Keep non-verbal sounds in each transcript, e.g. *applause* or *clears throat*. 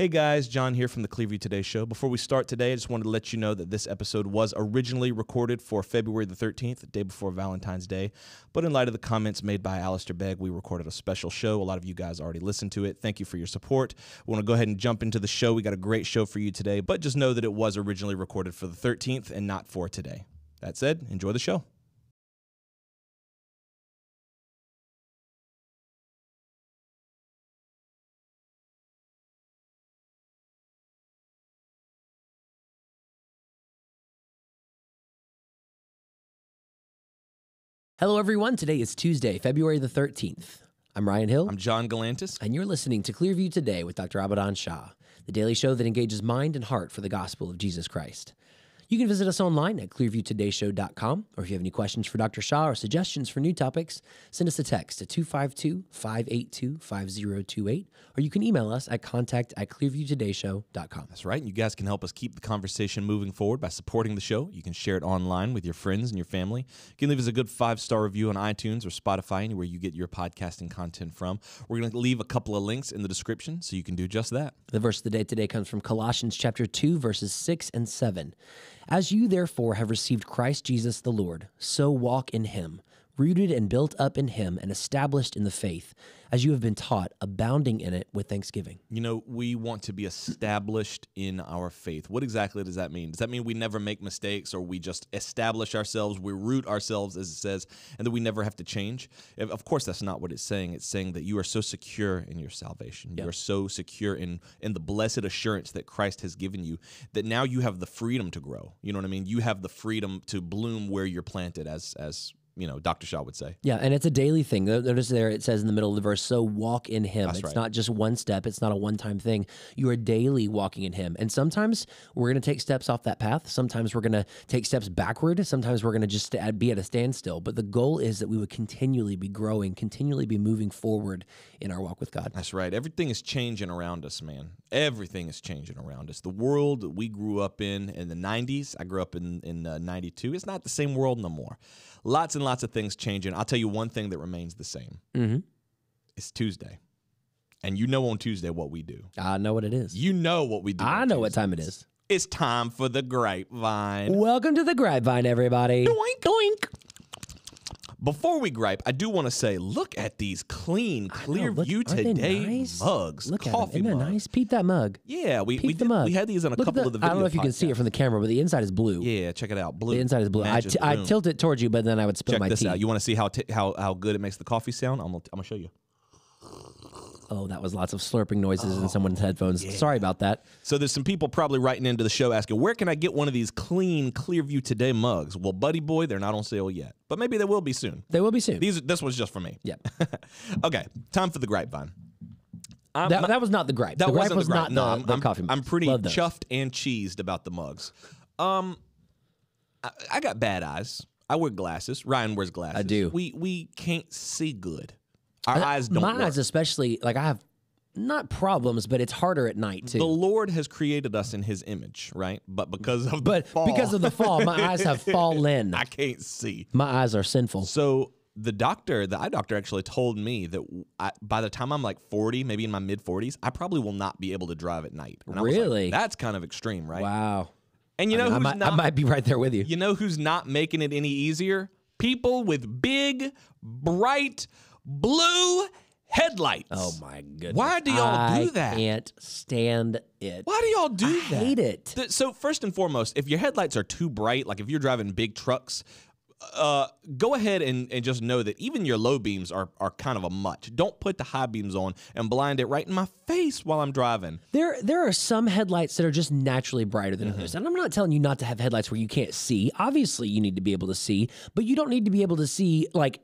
Hey guys, John here from the Clearview Today Show. Before we start today, I just wanted to let you know that this episode was originally recorded for February the 13th, the day before Valentine's Day. But in light of the comments made by Alistair Begg, we recorded a special show. A lot of you guys already listened to it. Thank you for your support. We want to go ahead and jump into the show. We got a great show for you today, but just know that it was originally recorded for the 13th and not for today. That said, enjoy the show. Hello, everyone. Today is Tuesday, February the 13th. I'm Ryan Hill, I'm John Galantis. and you're listening to Clearview Today with Dr. Abidan Shah, the daily show that engages mind and heart for the gospel of Jesus Christ. You can visit us online at clearviewtodayshow.com, or if you have any questions for Dr. Shah or suggestions for new topics, send us a text to 252 582 5028, or you can email us at contact at clearviewtodayshow.com. That's right. And you guys can help us keep the conversation moving forward by supporting the show. You can share it online with your friends and your family. You can leave us a good five star review on iTunes or Spotify, anywhere you get your podcasting content from. We're going to leave a couple of links in the description so you can do just that. The verse of the day today comes from Colossians chapter 2 verses 6 and 7. As you therefore have received Christ Jesus the Lord, so walk in him, rooted and built up in him and established in the faith, as you have been taught, abounding in it with thanksgiving. You know, we want to be established in our faith. What exactly does that mean? Does that mean we never make mistakes or we just establish ourselves, we root ourselves, as it says, and that we never have to change? Of course, that's not what it's saying. It's saying that you are so secure in your salvation. You are so secure in, in the blessed assurance that Christ has given you that now you have the freedom to grow. You know what I mean? You have the freedom to bloom where you're planted, as, as you know, Dr. Shah would say. Yeah, and it's a daily thing. Notice there it says in the middle of the verse, so walk in him. it's right. not just one step, it's not a one time thing. You are daily walking in him. And sometimes we're going to take steps off that path. Sometimes we're going to take steps backward. Sometimes we're going to just be at a standstill. But the goal is that we would continually be growing, continually be moving forward in our walk with God. That's right. Everything is changing around us, man. Everything is changing around us. The world that we grew up in in the 90s, I grew up in, in uh, 92, it's not the same world no more. Lots and lots of things changing. I'll tell you one thing that remains the same Mm-hmm. it's Tuesday. And you know on Tuesday what we do. I know what it is. You know what we do. I know what Tuesday. time it is. It's time for the grapevine. Welcome to the grapevine, everybody. Doink. Doink. Before we gripe, I do want to say, look at these clean, clear look- view today nice? mugs. Look at them. coffee Isn't that nice? Peep that mug. Yeah, we, Peep we, the did, mug. we had these on a Look couple the- of the video I don't know if you can see it from the camera, but the inside is blue. Yeah, check it out. Blue. The inside is blue. I, I tilt it towards you, but then I would spill Check my this tea. out. You want to see how how how good it makes the coffee sound? I'm gonna, I'm gonna show you. Oh, that was lots of slurping noises in someone's headphones. Sorry about that. So there's some people probably writing into the show asking, where can I get one of these clean Clearview Today mugs? Well, Buddy Boy, they're not on sale yet, but maybe they will be soon. They will be soon. These this was just for me. yeah. *laughs* okay, time for the grapevine. I'm, That, that was not the gripe. that the gripe wasn't was the gripe. not no, the, I'm, the I'm- coffee. I'm pretty chuffed and cheesed about the mugs. Um, I, I got bad eyes. I wear glasses. Ryan wears glasses. I do. We we can't see good. Our eyes don't. My work. eyes, especially, like I have not problems, but it's harder at night too. The Lord has created us in His image, right? But because of the but fall, because of the fall, my *laughs* eyes have fallen. I can't see. My eyes are sinful. So the doctor, the eye doctor, actually told me that I, by the time I'm like 40, maybe in my mid 40s, I probably will not be able to drive at night. And I was like, Really? That's kind of extreme, right? Wow. And you know I, who's might, not? I might be right there with you. You know who's not making it any easier? People with big, bright, blue headlights. Oh my goodness. Why do y'all do that? I can't stand it. Why do y'all do I that? hate it. Th- So first and foremost, if your headlights are too bright, like if you're driving big trucks, uh, go ahead and, and just know that even your low beams are, are kind of a much. Don't put the high beams on and blind it right in my face while I'm driving. There, there are some headlights that are just naturally brighter than Mm-hmm. others. And I'm not telling you not to have headlights where you can't see. Obviously, you need to be able to see, but you don't need to be able to see like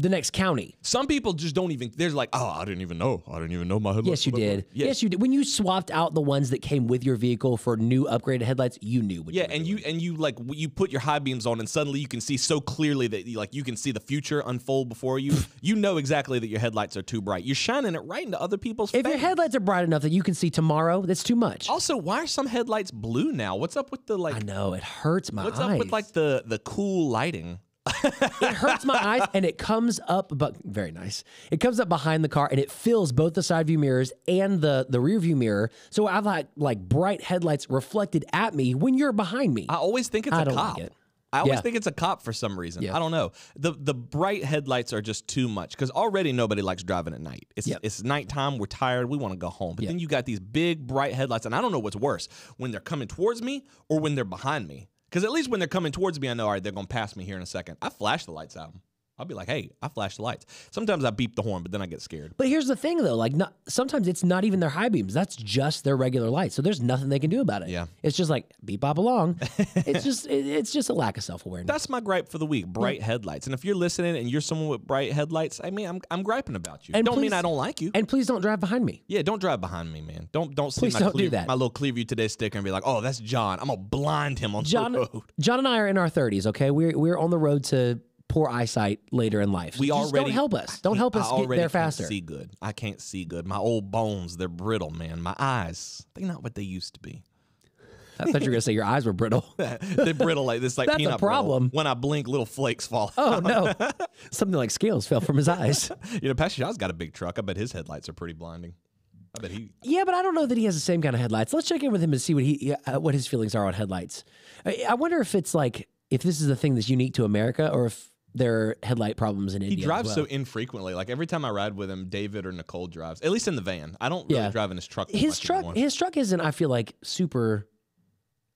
the next county. Some people just don't even. They're like, oh, I didn't even know. I didn't even know my headlights. Yes, you did. bright." Yes. you did. When you swapped out the ones that came with your vehicle for new upgraded headlights, you knew what Yeah, you and doing. you and you like you put your high beams on, and suddenly you can see so clearly that you, like you can see the future unfold before you. *laughs* you know exactly that your headlights are too bright. You're shining it right into other people's If face. your headlights are bright enough that you can see tomorrow, that's too much. also, why are some headlights blue now? What's up with the like? I know it hurts my What's eyes. up with like the the cool lighting? It hurts my eyes and it comes up but very nice it comes up behind the car and it fills both the side view mirrors and the the rear view mirror so i've like like bright headlights reflected at me when you're behind me I always think it's I a don't cop. like it. I always Yeah. think it's a cop for some reason. Yeah. I don't know. The the bright headlights are just too much because already nobody likes driving at night. It's Yep. it's nighttime. We're tired. We want to go home. But then you got these big bright headlights, and I don't know what's worse when they're coming towards me or when they're behind me. Because at least when they're coming towards me, I know all right they're gonna pass me here in a second. I flash the lights them. I'll be like, hey, I flash the lights. Sometimes I beep the horn, but then I get scared. But here's the thing, though. Like, not, sometimes it's not even their high beams. That's just their regular lights. So there's nothing they can do about it. Yeah. It's just like beep bop along. *laughs* it's just it, it's just a lack of self awareness. That's my gripe for the week: bright headlights. And if you're listening and you're someone with bright headlights, I mean, I'm I'm griping about you. And don't mean I don't like you. And please don't drive behind me. Yeah, don't drive behind me, man. Don't don't see Please my don't do Clear- that. my little Clearview Today sticker and be like, oh, that's John. I'm gonna blind him on John, the road. John and I are in our 30s. Okay, we're we're on the road to poor eyesight later in life. We just already don't help us. Don't help us get already there can't faster. See good. I can't see good. My old bones, they're brittle, man. My eyes, they're not what they used to be. I thought you were gonna say your eyes were brittle. *laughs* they're brittle like this, like That's a peanut brittle. problem. When I blink, little flakes fall. Oh no, *laughs* something like scales fell from his eyes. *laughs* you know, Pastor Shah's got a big truck. I bet his headlights are pretty blinding. I bet he. Yeah, but I don't know that he has the same kind of headlights. Let's check in with him and see what he uh, what his feelings are on headlights. I, I wonder if it's like if this is a thing that's unique to America or if there are headlight problems in He India. as drives so infrequently. Like every time I ride with him, David or Nicole drives. At least in the van. I don't really Yeah. drive in his truck. his truck anymore. his truck isn't. I feel like super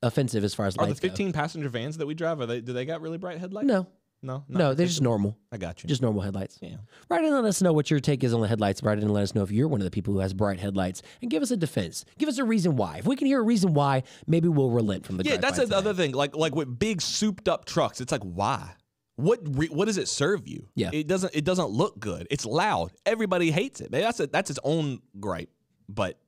offensive as far as Are the lights go. 15 passenger vans that we drive? Are they? Do they got really bright headlights? No, no, no, they're just normal, I got you. just normal headlights. yeah. Write in and let us know what your take is on the headlights. Write in and let us know if you're one of the people who has bright headlights, and give us a defense. Give us a reason why. If we can hear a reason why, maybe we'll relent from the. Yeah, that's the other thing. Like like with big souped up trucks, it's like why? What re- what does it serve you? Yeah. it doesn't it doesn't look good. It's loud. Everybody hates it. Maybe that's a, that's its own gripe, but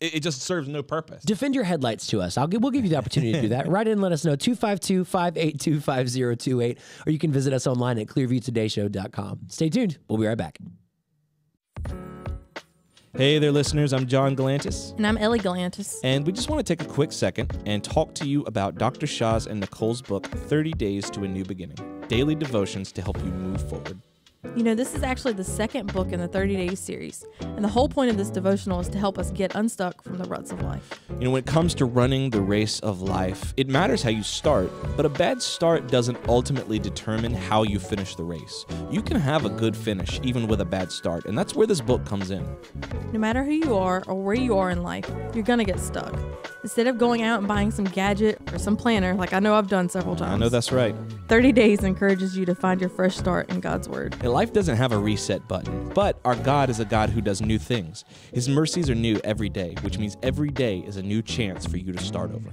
it, it just serves no purpose. Defend your headlights to us. I'll give, we'll give you the opportunity to do that. *laughs* Write in and let us know 252 582 5028, or you can visit us online at clearviewtodayshow.com. Stay tuned. We'll be right back. Hey there, listeners. I'm John Galantis. And I'm Ellie Galantis. And we just want to take a quick second and talk to you about Dr. Shah's and Nicole's book, 30 Days to a New Beginning Daily Devotions to Help You Move Forward. You know, this is actually the second book in the 30 Days series. And the whole point of this devotional is to help us get unstuck from the ruts of life. You know, when it comes to running the race of life, it matters how you start, but a bad start doesn't ultimately determine how you finish the race. You can have a good finish even with a bad start, and that's where this book comes in. No matter who you are or where you are in life, you're going to get stuck. Instead of going out and buying some gadget or some planner, like I know I've done several times, I know that's right. 30 Days encourages you to find your fresh start in God's Word. And life doesn't have a reset button, but our God is a God who does new things. His mercies are new every day, which means every day is a new chance for you to start over.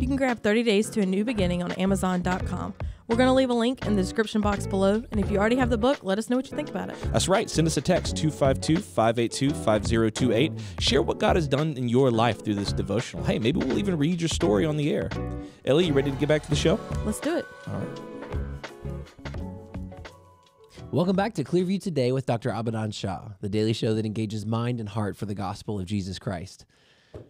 You can grab 30 Days to a New Beginning on Amazon.com. We're going to leave a link in the description box below. And if you already have the book, let us know what you think about it. That's right. Send us a text 252 582 5028. Share what God has done in your life through this devotional. Hey, maybe we'll even read your story on the air. Ellie, you ready to get back to the show? Let's do it. All right. Welcome back to Clearview Today with Dr. Abidan Shah, the daily show that engages mind and heart for the gospel of Jesus Christ.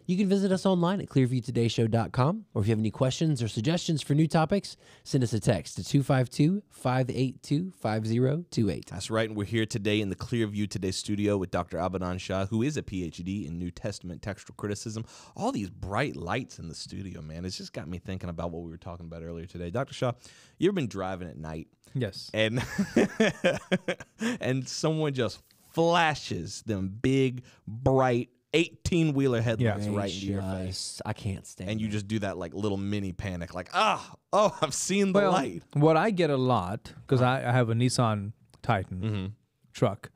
You can visit us online at clearviewtodayshow.com, or if you have any questions or suggestions for new topics, send us a text to 252 582 5028. That's right. And we're here today in the Clearview Today studio with Dr. Abidan Shah, who is a PhD in New Testament textual criticism. All these bright lights in the studio, man. It's just got me thinking about what we were talking about earlier today. Dr. Shah, you ever been driving at night Yes. and *laughs* and someone just flashes them big, bright 18 wheeler headlights right into your face. Just- I can't stand And you it. just do that like little mini panic, like, ah, oh, I've seen the Well, light. what I get a lot because I, I have a Nissan Titan Mm-hmm. truck,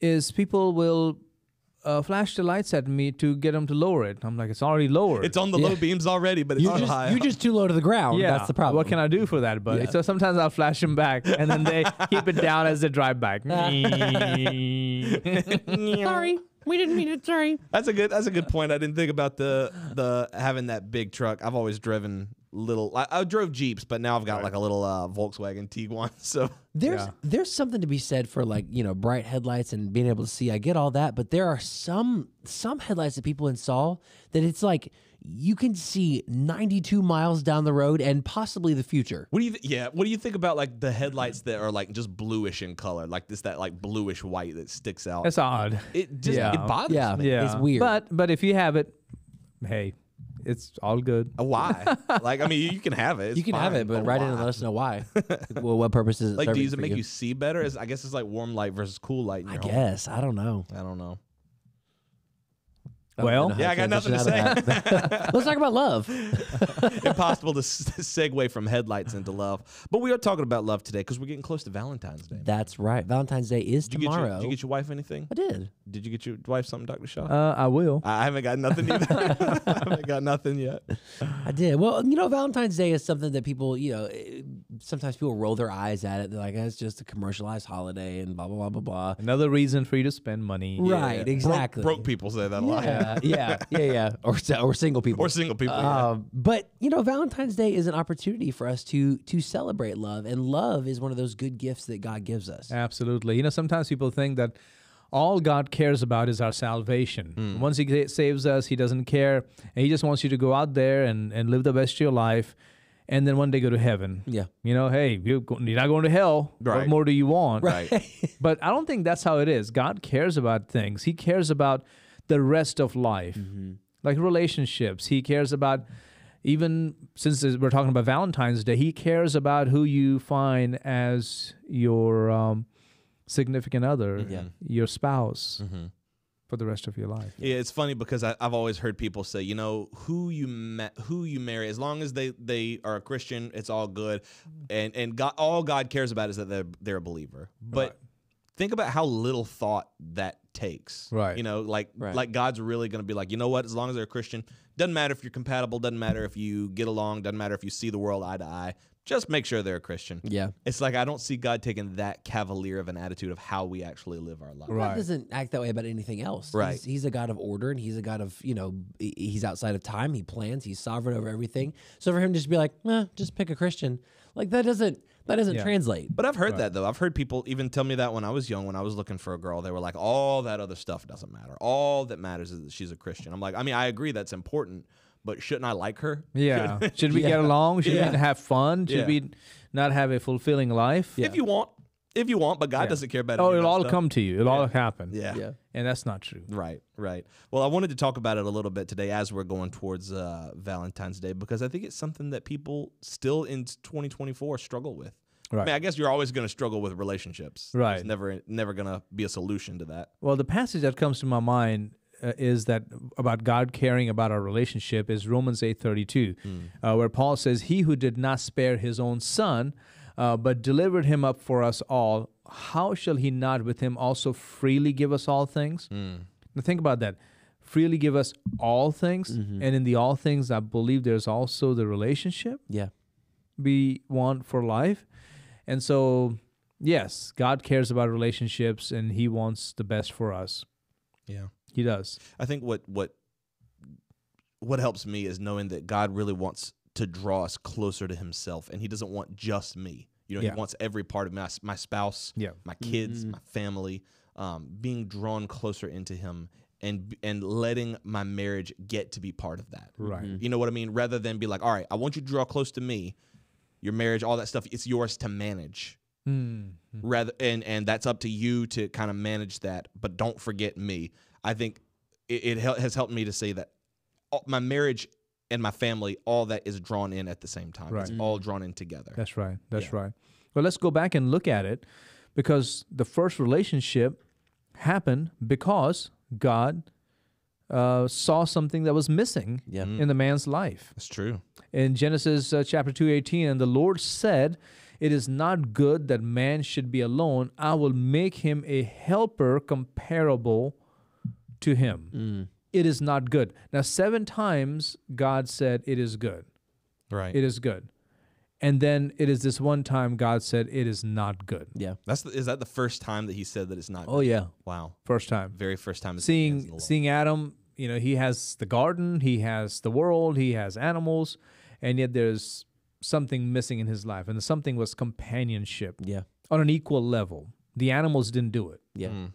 is people will uh, flash the lights at me to get them to lower it. I'm like, it's already lowered. It's on the Yeah. low beams already, but it's You're too just, high. you're just too low to the ground. yeah, That's the problem. What can I do for that, buddy? Yeah. So sometimes I'll flash them back, and then they keep it down as they drive back. *laughs* *laughs* Sorry. We didn't mean it. Sorry. That's a good. That's a good point. I didn't think about the the having that big truck. I've always driven little. I, I drove Jeeps, but now I've got like a little uh, Volkswagen Tiguan. *laughs* So There's Yeah. there's something to be said for like you know bright headlights and being able to see. I get all that, but there are some some headlights that people install that it's like you can see 92 miles down the road and possibly the future. what do you? Th- yeah, what do you think about like the headlights that are like just bluish in color, like this that like bluish white that sticks out? That's odd. it just Yeah. it bothers Yeah, me. it's weird. But but if you have it, hey, it's all good. Uh, Why? *laughs* like, I mean, you can have it. It's you can have it, but write in and let us know why. *laughs* well, what purpose is it Like, serving does it make you? you? see better? Is I guess it's like warm light versus cool light. I home. guess I don't know. I don't know. Well- Yeah, I got nothing to transition out of that. Let's talk about love. *laughs* Impossible to *laughs* s- segue from headlights into love. But we are talking about love today because we're getting close to Valentine's Day. That's right. Valentine's Day is Did you, get tomorrow. did you get your wife anything? I did. Did you get your wife something, Dr. Shah? Uh, I will. I haven't got nothing either. *laughs* I haven't got nothing yet. I did. Well, you know, Valentine's Day is something that people, you know, sometimes people roll their eyes at it. They're like, "Eh, it's just a commercialized holiday and blah, blah, blah, blah, blah. Another reason for you to spend money. Right, Broke- exactly. Broke, people say that a lot. Yeah, *laughs* yeah, yeah, yeah. Or, or single people. Or single people. yeah. Um, but you know, Valentine's Day is an opportunity for us to to celebrate love, and love is one of those good gifts that God gives us. Absolutely. You know, sometimes people think that all God cares about is our salvation. Hmm. Once He saves us, He doesn't care. And He just wants you to go out there and, and live the best of your life and then one day go to heaven. Yeah, You know, hey, you're, you're not going to hell. What more do you want? Right. *laughs* But I don't think that's how it is. God cares about things, He cares about the rest of life, like relationships. He cares about. Even since we're talking about Valentine's Day, he cares about who you find as your um, significant other, Yeah. your spouse, Mhm. For the rest of your life. Yeah, it's funny because I, I've always heard people say, you know, who you ma- who you marry, as long as they, they are a Christian, it's all good, and and God, all God cares about is that they're they're a believer. But Right. think about how little thought that takes. Right. You know, like Right. like God's really going to be like, you know what? As long as they're a Christian, doesn't matter if you're compatible, doesn't matter if you get along, doesn't matter if you see the world eye to eye. Just make sure they're a Christian. yeah. It's like I don't see God taking that cavalier of an attitude of how we actually live our life. Right. God doesn't act that way about anything else. Right. He's, he's a God of order, and he's a God of you know he's outside of time. He plans. He's sovereign over everything. So for him to just be like, eh, just pick a Christian, like that doesn't that doesn't Yeah. translate. But I've heard that though. I've heard people even tell me that when I was young, when I was looking for a girl, they were like, "All that other stuff doesn't matter. All that matters is that she's a Christian." I'm like, I mean, I agree that's important, but shouldn't I like her? Yeah. *laughs* Should we Yeah. get along? Should Yeah. we have fun? Should Yeah. we not have a fulfilling life? If you want, if you want, but God doesn't care about. it. Oh, it'll all stuff. come to you. It'll all happen. Yeah. Yeah. And that's not true. Right, right. Well, I wanted to talk about it a little bit today as we're going towards uh, Valentine's Day because I think it's something that people still in 2024 struggle with. I Right. mean, I guess you're always going to struggle with relationships. Right. There's never, never going to be a solution to that. Well, the passage that comes to my mind is that about God caring about our relationship is Romans 8:32, uh, where Paul says, "He who did not spare his own son, uh, but delivered him up for us all, how shall he not with him also freely give us all things?" Now think about that. Freely give us all things, and in the all things, I believe there's also the relationship Yeah. we want for life. And so, yes, God cares about relationships and He wants the best for us. Yeah. He does. I think what what what helps me is knowing that God really wants to draw us closer to Himself, and He doesn't want just me. You know, Yeah. He wants every part of my my spouse, Yeah. my kids, my family, um, being drawn closer into Him, and and letting my marriage get to be part of that. Right. You know what I mean? Rather than be like, all right, I want you to draw close to me, your marriage, all that stuff, it's yours to manage Mm. rather and and that's up to you to kind of manage that but don't forget me i think it, it has helped me to say that my marriage and my family all that is drawn in at the same time it's Right. all drawn in together That's right. That's Yeah. right. Well, let's go back and look at it because the first relationship happened because God uh, saw something that was missing Yeah. in the man's life. that's true in Genesis uh, chapter 2:18 and the Lord said it is not good that man should be alone I will make him a helper comparable to him Mm. it is not good now seven times God said it is good right it is good and then it is this one time God said it is not good Yeah. that's the, is that the first time that he said that it's not oh good? yeah wow first time very first time it's against the seeing seeing Adam, you know, he has the garden, he has the world, he has animals, and yet there's something missing in his life, and the something was companionship Yeah. on an equal level. The animals didn't do it. Yeah. Mm.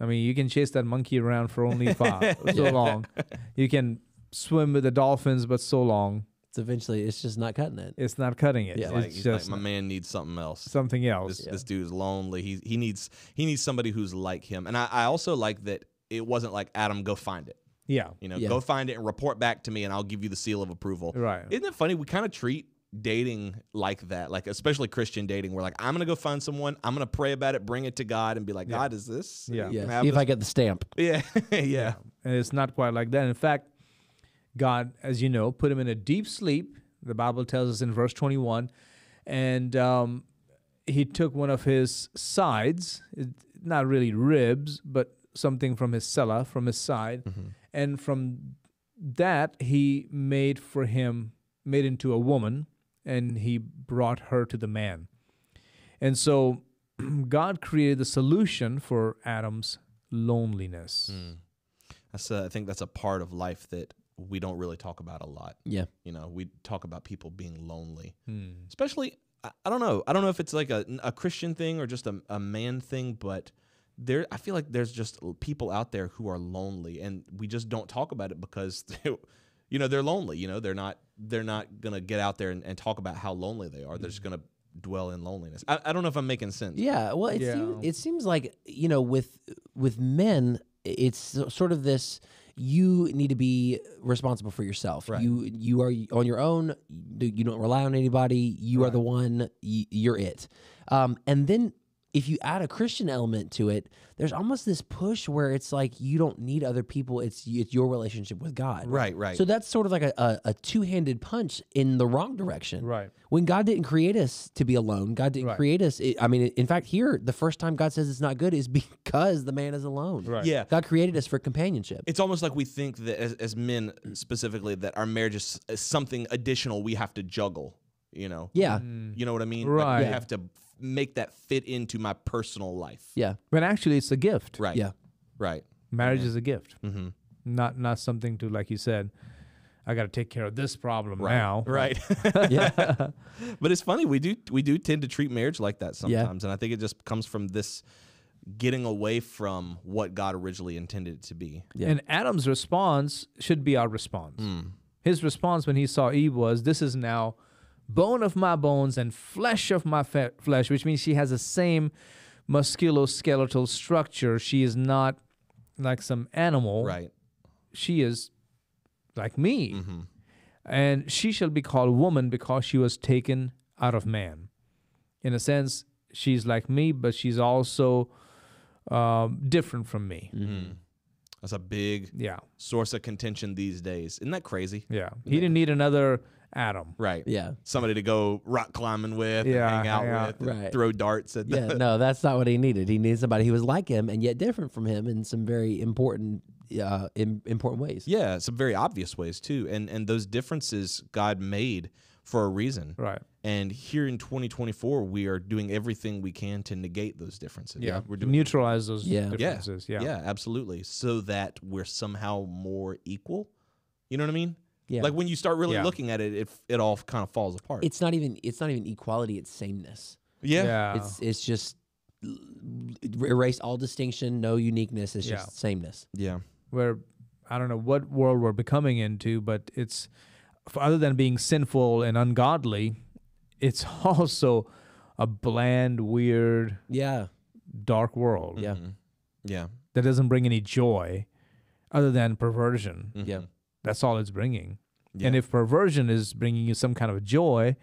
I mean, you can chase that monkey around for only *laughs* five, so long. You can swim with the dolphins, but so long, It's eventually it's just not cutting it. it's not cutting it. Yeah. It's he's like, just my man needs something else. something else. This, this dude's lonely. He he needs he needs somebody who's like him. And I, I also like that it wasn't like Adam, go find it. Yeah, You know, Yeah. go find it and report back to me, and I'll give you the seal of approval. right. Isn't it funny? We kind of treat dating like that, like especially Christian dating. We're like, I'm gonna go find someone. I'm gonna pray about it, bring it to God, and be like, God, is this? Yeah. Can Yeah. See if this?" I get the stamp. *laughs* *laughs* yeah, yeah, And it's not quite like that. In fact, God, as you know, put him in a deep sleep. The Bible tells us in verse 21. And um, he took one of his sides, not really ribs, but something from his cella, from his side. And from that, he made for him, made into a woman, and he brought her to the man. And so *clears throat* God created the solution for Adam's loneliness. That's a, I think that's a part of life that we don't really talk about a lot. Yeah. You know, we talk about people being lonely, Hmm. especially. I, I don't know. I don't know if it's like a, a Christian thing or just a, a man thing, but there, I feel like there's just people out there who are lonely, and we just don't talk about it because, *laughs* you know, they're lonely. You know, they're not they're not gonna get out there and, and talk about how lonely they are. They're just gonna dwell in loneliness. I, I don't know if I'm making sense. Yeah, well, it, Yeah. seems, it seems like you know, with with men, it's sort of this: you need to be responsible for yourself. Right. You you are on your own. You you don't rely on anybody. You are the one. You're it. Um, and then if you add a Christian element to it, there's almost this push where it's like you don't need other people. It's it's your relationship with God. Right, right. So that's sort of like a, a, a two handed punch in the wrong direction. Right. When God didn't create us to be alone, God didn't Right. create us. I mean, in fact, here, the first time God says it's not good is *laughs* because the man is alone. Right. yeah. God created us for companionship. It's almost like we think that as, as men specifically that our marriage is, is something additional we have to juggle. You know. yeah. Mm. You know what I mean? Like, Right. we have to f- make that fit into my personal life. Yeah. When actually it's a gift. Right. Yeah. Right. Marriage is a gift. Mm-hmm. Not not something to like you said, I got to take care of this problem Right. now. Right. *laughs* Yeah. *laughs* but it's funny we do we do tend to treat marriage like that Yeah. sometimes, and I think it just comes from this getting away from what God originally intended it to be. Yeah. And Adam's response should be our response. His response when he saw Eve was, "This is now bone of my bones and flesh of my fe- flesh," which means she has the same musculoskeletal structure. She is not like some animal. Right. She is like me. Mm-hmm. and she shall be called woman because she was taken out of man. In a sense, she's like me, but she's also um, different from me. Mm. That's a big Yeah, source of contention these days. Isn't that crazy? yeah. He didn't need another Adam. Right. Yeah. Somebody to go rock climbing with, and Yeah, hang out hang out. with, Right. throw darts at. Yeah. the- No, *laughs* that's not what he needed. He needed somebody who was like him and yet different from him in some very important, uh, in, important ways. Yeah, some very obvious ways too, and and those differences God made for a reason. Right. And here in 2024, we are doing everything we can to negate those differences. Yeah. we're doing Neutralize those Yeah. yeah, differences. Yeah. yeah, absolutely, so that we're somehow more equal. You know what I mean? Yeah. Like when you start really Yeah. looking at it, it it all kind of falls apart. It's not even. It's not even equality. It's sameness. yeah, Yeah. It's it's just l- erase all distinction, no uniqueness. It's Yeah. just sameness. yeah, Where I don't know what world we're becoming into, but it's f- other than being sinful and ungodly, it's *laughs* also a bland, weird, Yeah. dark world Yeah. Mhm. yeah, that doesn't bring any joy other than perversion. Yeah. That's all it's bringing. yeah. And if perversion is bringing you some kind of joy,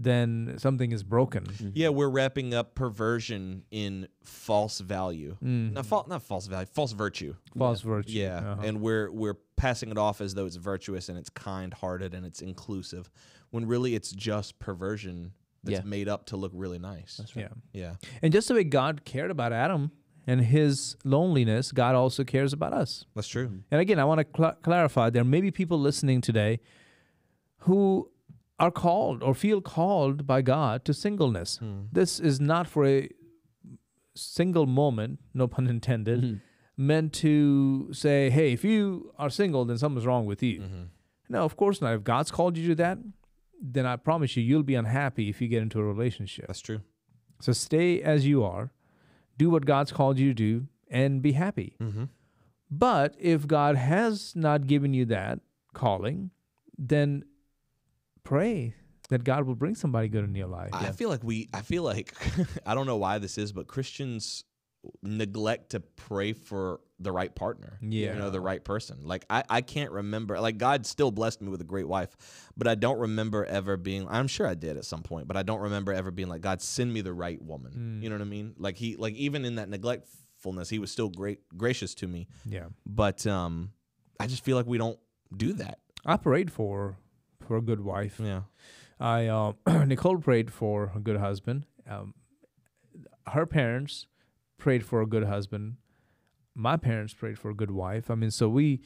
then something is broken. yeah, we're wrapping up perversion in false value. Mm. Not, fal- not false value, false virtue. False virtue. Yeah, Uh-huh. and we're we're passing it off as though it's virtuous and it's kind-hearted and it's inclusive, when really it's just perversion that's Yeah. made up to look really nice. That's right. yeah. Yeah, And just the way God cared about Adam and his loneliness, God also cares about us. that's true. And again, I want to cl- clarify there may be people listening today who are called or feel called by God to singleness. This is not for a single moment, no pun intended, Mm-hmm. meant to say, hey, if you are single, then something's wrong with you. No, of course not. If God's called you to that, then I promise you, you'll be unhappy if you get into a relationship. That's true. So stay as you are, do what God's called you to do, and be happy. Mm-hmm. But if God has not given you that calling, then pray that God will bring somebody good in your life. I feel like we. I feel like *laughs* I don't know why this is, but Christians neglect to pray for the right partner. Yeah. you know, the right person. Like I, I can't remember. Like God still blessed me with a great wife, but I don't remember ever being. I'm sure I did at some point, but I don't remember ever being like, God, send me the right woman. Mm. You know what I mean? Like he, like even in that neglectfulness, he was still great, gracious to me. Yeah. But um, I just feel like we don't do that. I prayed for for a good wife. Yeah. I uh, *clears throat* Nicole prayed for a good husband. Um, her parents prayed for a good husband. My parents prayed for a good wife. I mean, so we,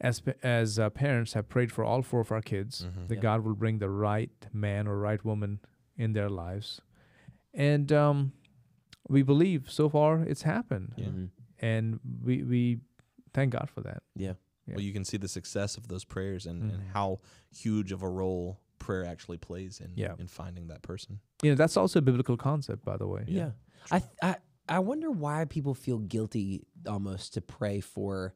as as uh, parents, have prayed for all four of our kids Mhm. that Yeah. God will bring the right man or right woman in their lives, and um, we believe so far it's happened, Yeah. Mhm. and we we thank God for that. Yeah. Yeah. Well, you can see the success of those prayers and, and Mhm. how huge of a role prayer actually plays in Yeah. in finding that person. You know, that's also a biblical concept, by the way. Yeah. I, th- I I wonder why people feel guilty almost to pray for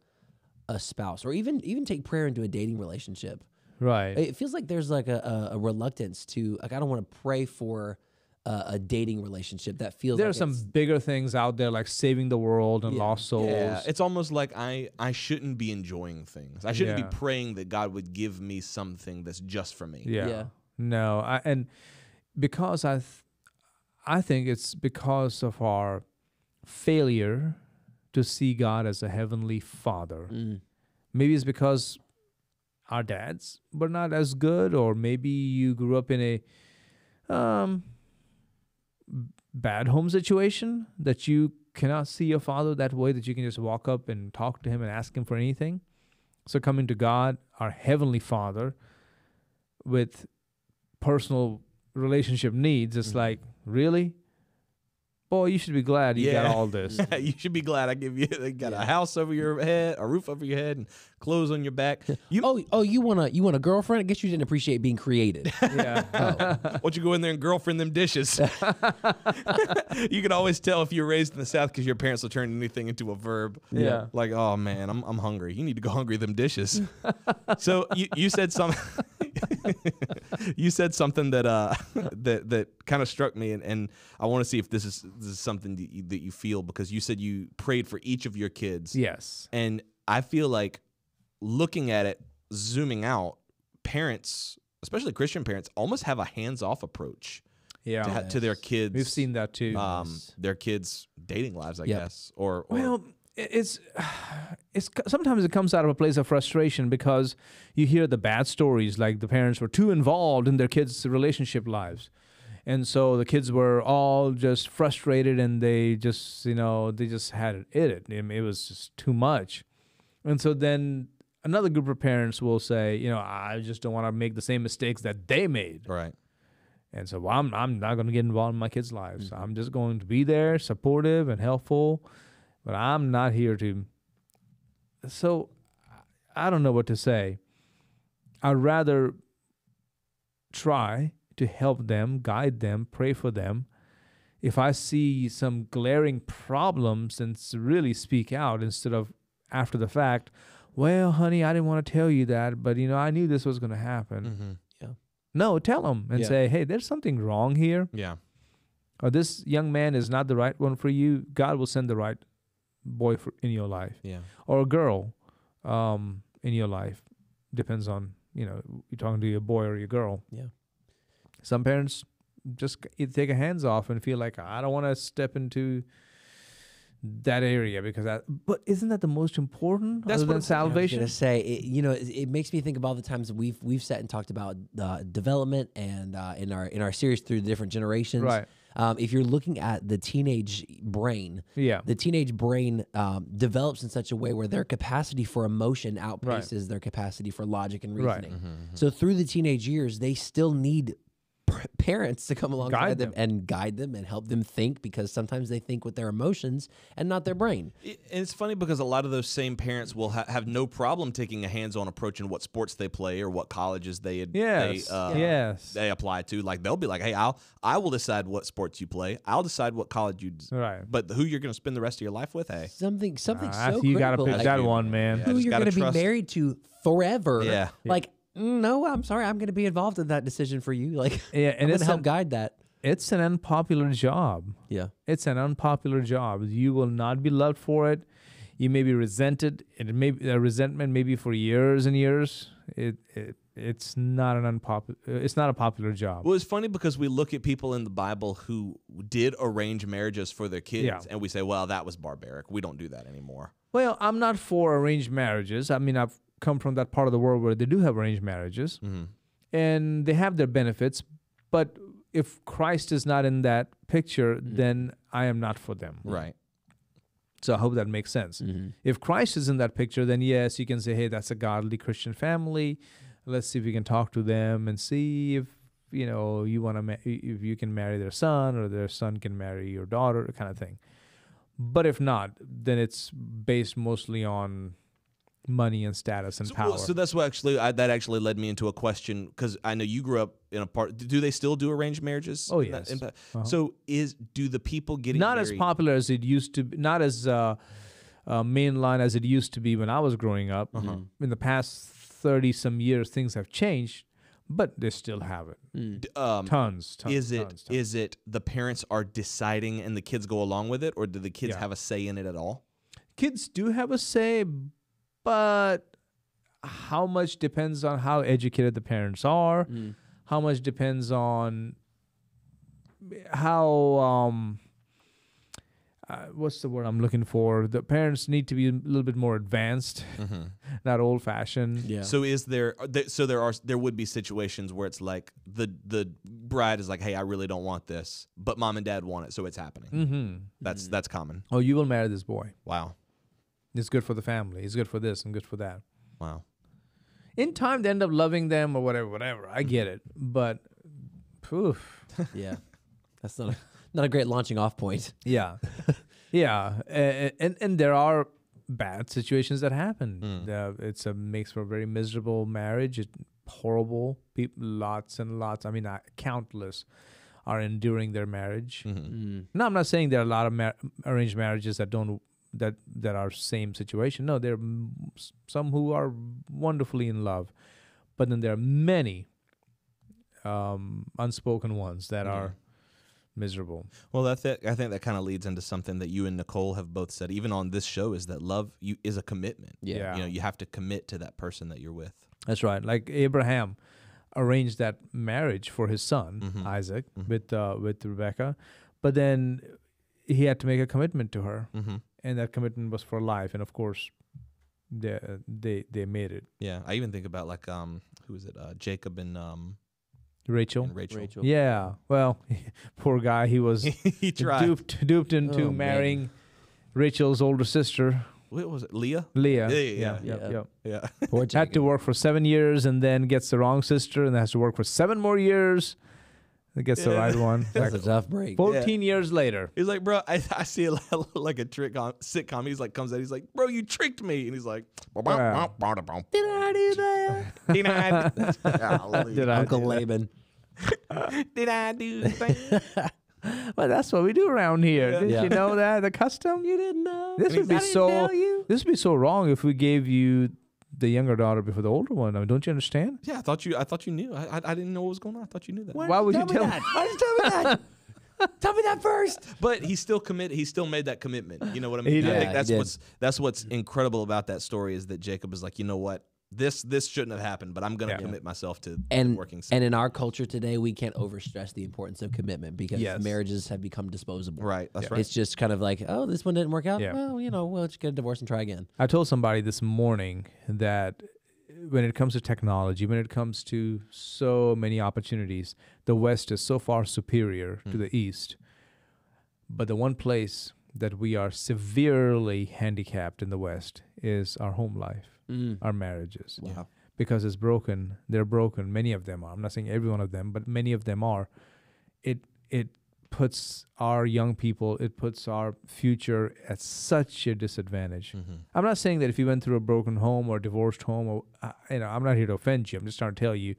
a spouse or even even take prayer into a dating relationship. Right. It feels like there's like a, a, a reluctance to like I don't want to pray for a, a dating relationship that feels there like are some it's- bigger things out there like saving the world and Yeah. lost souls. Yeah, it's almost like I I shouldn't be enjoying things. I shouldn't Yeah. be praying that God would give me something that's just for me. yeah. Yeah. No, I, and because I, th- I think it's because of our failure to see God as a heavenly Father. Mm, Maybe it's because our dads were not as good, or maybe you grew up in a um, bad home situation that you cannot see your father that way, that you can just walk up and talk to him and ask him for anything. So, coming to God, our heavenly Father, with personal relationship needs, it's Mhm. like, really? Boy, you should be glad you got all this. *laughs* you should be glad I give you they got Yeah. a house over your head, a roof over your head, and clothes on your back. You Oh, oh, you want a you want a girlfriend? I guess you didn't appreciate being created. *laughs* yeah. Oh. *laughs* why don't you go in there and girlfriend them dishes? you can always tell if you're raised in the South because your parents will turn anything into a verb. Yeah. Like, oh man, I'm I'm hungry. You need to go hungry them dishes. so you you said something. *laughs* you said something that uh *laughs* that that kind of struck me, and, and I want to see if this is this is something that you, that you feel because you said you prayed for each of your kids, yes. and I feel like looking at it, zooming out, parents, especially Christian parents, almost have a hands off approach Yeah. to, ha- to their kids. We've seen that too. um, Yes. their kids' dating lives, I Yep. guess, or, or Well, i- it's *sighs* it's sometimes it comes out of a place of frustration because you hear the bad stories, like the parents were too involved in their kids' relationship lives, and so the kids were all just frustrated and they just you know they just had it in it. It was just too much, and so then another group of parents will say, you know, I just don't want to make the same mistakes that they made. right. And so well, I'm I'm not going to get involved in my kids' lives. Mm. I'm just going to be there, supportive and helpful, but I'm not here to. So, I don't know what to say. I'd rather try to help them, guide them, pray for them. If I see some glaring problems, and really speak out instead of after the fact. Well, honey, I didn't want to tell you that, but you know, I knew this was going to happen. Mm-hmm. No, tell them and Yeah. say, hey, there's something wrong here. Yeah. Or this young man is not the right one for you. God will send the right boy for, in your life Yeah. or a girl um, in your life. Depends on, you know, you're talking to your boy or your girl. Yeah. Some parents just take a hands off and feel like, I don't want to step into that area because that, but isn't that the most important That's what saying. I was salvation? gonna say, it, you know, it, it makes me think of all the times we've we've sat and talked about uh, development and uh, in our in our series through the different generations. Right. Um, if you're looking at the teenage brain, Yeah. the teenage brain um, develops in such a way where their capacity for emotion outpaces their capacity for logic and Right. reasoning. Mm-hmm. So through the teenage years, they still need p- parents to come alongside Guide them, them. and guide them and help them think because sometimes they think with their emotions and not their brain. It- and it's funny because a lot of those same parents will ha- have no problem taking a hands-on approach in what sports they play or what colleges they had Yes. they, uh, Yes. they apply to. Like they'll be like, "Hey, I'll I will decide what sports you play. I'll decide what college you." d- Right. But who you're going to spend the rest of your life with? Hey, Something something Ah, so you gotta pick like that you- one, man. Yeah. who you're going to be married to forever. Yeah. Like no, I'm sorry, I'm going to be involved in that decision for you. *laughs* Like Yeah, I'm and going it's help an, guide that. it's an unpopular job. Yeah. It's an unpopular job. You will not be loved for it. You may be resented. It may uh, be, a resentment maybe for years and years. It, it it's not an unpopular. Uh, it's not a popular job. Well, it's funny because we look at people in the Bible who did arrange marriages for their kids, Yeah. and we say, "Well, that was barbaric. We don't do that anymore." Well, I'm not for arranged marriages. I mean, I've come from that part of the world where they do have arranged marriages, Mm-hmm. and they have their benefits. But if Christ is not in that picture, then I am not for them. Right. So I hope that makes sense. Mm-hmm. If Christ is in that picture, then yes, you can say, hey, that's a godly Christian family. Let's see if we can talk to them and see if you know you want to ma- if you can marry their son or their son can marry your daughter, kind of thing. But if not, then it's based mostly on money and status and So, power. well, so that's what actually I, that actually led me into a question because I know you grew up in a part. Do they still do arranged marriages? Oh, in that- yes. in- Uh-huh. So is do the people getting not as popular as it used to be, not as uh, uh, mainline as it used to be when I was growing up. Uh-huh. In the past 30 some years, things have changed, but they still have it. Mm. Um, Tons, tons. is it tons, tons. is it the parents are deciding and the kids go along with it, or do the kids Yeah. have a say in it at all? Kids do have a say, but how much depends on how educated the parents are, Mm. how much depends on how um uh, what's the word I'm looking for? The parents need to be a little bit more advanced, *laughs* not old fashioned. Yeah. So is there, there? So there are there would be situations where it's like the the bride is like, "Hey, I really don't want this, but mom and dad want it, so it's happening." Mm-hmm. That's that's common. Oh, you will marry this boy. Wow, It's good for the family. It's good for this and good for that. wow. In time, they end up loving them or whatever, whatever. I get it, but poof. *laughs* yeah. That's not a, *laughs* not a great launching off point. Yeah, *laughs* yeah, A- and and there are bad situations that happen. Mm. Uh, it's a makes for a very miserable marriage. It, horrible. People, lots and lots. I mean, uh, countless are enduring their marriage. Mhm. Mm. No, I'm not saying there are a lot of mar- arranged marriages that don't that that are same situation. No, there are m- s- some who are wonderfully in love, but then there are many um, unspoken ones that are miserable. Well, that's it. I think that kind of leads into something that you and Nicole have both said, even on this show, is that love you is a commitment. Yeah. Yeah. You know, you have to commit to that person that you're with. That's right. Like Abraham arranged that marriage for his son Mhm. Isaac Mhm. with uh, with Rebecca, but then he had to make a commitment to her, Mm-hmm. And that commitment was for life. And of course, they uh, they they made it. Yeah, I even think about like um, who is it? Uh, Jacob and um, Rachel. and Rachel. Rachel. Yeah. Well, *laughs* poor guy. He was *laughs* he tried. duped duped into Oh, man. marrying Rachel's older sister, What was it? Leah. Leah. Yeah, yeah, yeah, yeah. yeah. Yeah. Poor Had to work for seven years and then gets the wrong sister and has to work for seven more years. And gets the Yeah. right one. That's Like a tough break. 14 years later. He's like, bro, I, I see a, *laughs* like a trick on sitcom. He's like, comes out, he's like, bro, you tricked me, and he's like, Did I do that? *laughs* did I, *laughs* Golly. Did I Uncle do? Laban. did I do that? Well, that's what we do around here. Did Yeah. you know that the custom? You didn't know. This would be so. This would be so wrong if we gave you the younger daughter before the older one. I mean, don't you understand? Yeah, I thought you. I thought you knew. I, I, I didn't know what was going on. I thought you knew that. Why would you tell me? that? Why did you tell me that? tell me that first. But he still committed. He still made that commitment. You know what I mean? He I did. think Yeah, he that's did. what's that's what's incredible about that story is that Jacob is like, you know what, this this shouldn't have happened, but I'm gonna Yeah. commit myself to And working. and in our culture today, we can't overstress the importance of commitment because Yes. marriages have become disposable. right. That's Yeah. right. It's just kind of like, oh, this one didn't work out. Yeah. Well, you know, we'll just get a divorce and try again. I told somebody this morning that when it comes to technology, when it comes to so many opportunities, the West is so far superior to hmm. the East. But the one place that we are severely handicapped in the West is our home life, Mm. our marriages. Yeah. because it's broken. They're broken. Many of them are. I'm not saying every one of them, but many of them are. It it puts our young people, it puts our future at such a disadvantage. Mm-hmm. I'm not saying that if you went through a broken home or divorced home, or uh, you know, I'm not here to offend you. I'm just trying to tell you,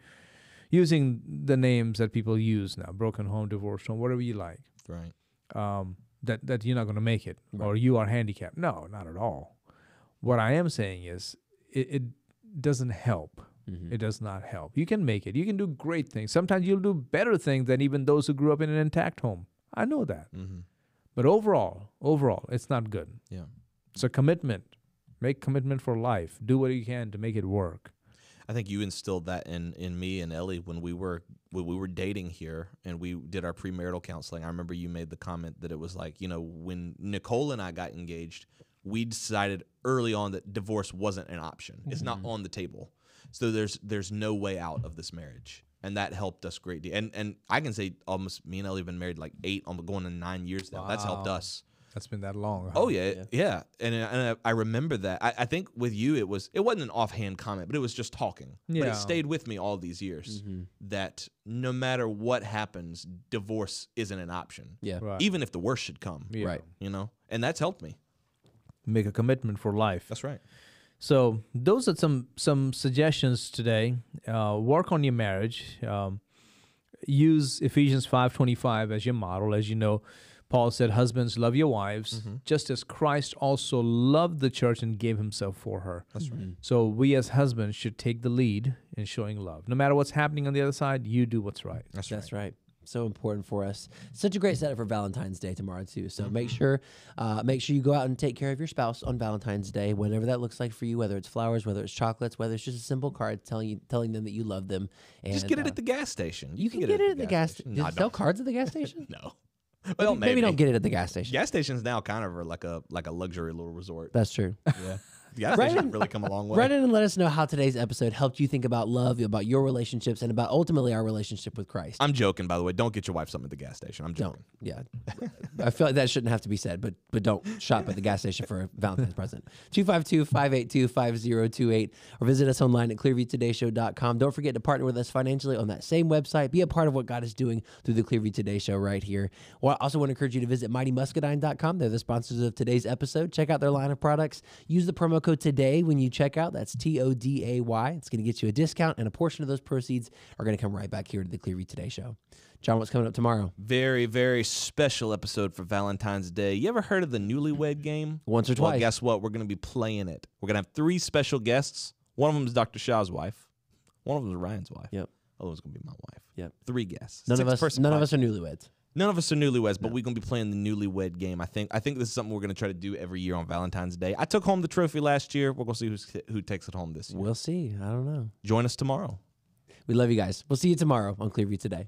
using the names that people use now, broken home, divorced home, whatever you like, Right. um, that that you're not going to make it or you are handicapped. No, not at all. What I am saying is, it, it doesn't help. Mhm. It does not help. You can make it. You can do great things. Sometimes you'll do better things than even those who grew up in an intact home. I know that. Mm-hmm. But overall, overall, it's not good. Yeah. It's a commitment. Make commitment for life. Do what you can to make it work. I think you instilled that in in me and Ellie when we were when we were dating here and we did our premarital counseling. I remember you made the comment that it was like you know when Nicole and I got engaged, we decided early on that divorce wasn't an option. It's not mm-hmm. on the table. So there's there's no way out of this marriage, and that helped us great. deal. And and I can say almost me and Ellie have been married like eight, almost going on nine years now. That's helped us. That's been that long. huh? Oh yeah, yeah, And, and I I remember that. I, I think with you, it was it wasn't an offhand comment, but it was just talking. Yeah. But it stayed with me all these years. Mm-hmm. That no matter what happens, divorce isn't an option. Yeah. Right. Even if the worst should come. Yeah. Right. You know, and that's helped me. Make a commitment for life. That's right. So those are some some suggestions today. Uh, work on your marriage. Um, use Ephesians five twenty five as your model. As you know, Paul said, "Husbands, love your wives, just as Christ also loved the church and gave Himself for her." That's right. Mm-hmm. So we as husbands should take the lead in showing love. No matter what's happening on the other side, you do what's right. That's, That's right. right. So important for us. Such a great setup for Valentine's Day tomorrow too. So make Mm-hmm. sure, uh, make sure you go out and take care of your spouse on Valentine's Day, whatever that looks like for you. Whether it's flowers, whether it's chocolates, whether it's just a simple card telling you, telling them that you love them. And, Just get it uh, at the gas station. You, can get, it at the gas. station. Does No, sell cards at the gas station? *laughs* No. maybe, Well, maybe maybe don't get it at the gas station. Gas stations now kind of are like a like a luxury little resort. That's true. yeah. *laughs* Right stations in- really come a long way. Write in and let us know how today's episode helped you think about love, about your relationships, and about ultimately our relationship with Christ. I'm joking, by the way. Don't get your wife something at the gas station. I'm don't. joking. Yeah. I feel like that shouldn't have to be said, but but don't shop at the gas station for a Valentine's present. 252-582-5028 or visit us online at clearviewtodayshow.com. Don't forget to partner with us financially on that same website. Be a part of what God is doing through the Clearview Today Show right here. Well, I also want to encourage you to visit mightymuscadine.com. They're the sponsors of today's episode. Check out their line of products. Use the promo code today when you check out. That's T O D A Y. It's going to get you a discount, and a portion of those proceeds are going to come right back here to the Clearview Today Show. John, what's coming up tomorrow? Very, very special episode for Valentine's Day. You ever heard of the newlywed game? Once or twice. Well, guess what? We're going to be playing it. We're going to have three special guests. One of them is Dr. Shah's wife. One of them is Ryan's wife. Yep. Other one's going to be my wife. Yep. Three guests. None of us. None of us are newlyweds. None of us are newlyweds, but we're gonna be playing the newlywed game. I think. I think this is something we're gonna try to do every year on Valentine's Day. I took home the trophy last year. We're gonna see who's, who takes it home this year. We'll see. I don't know. Join us tomorrow. We love you guys. We'll see you tomorrow on Clearview Today.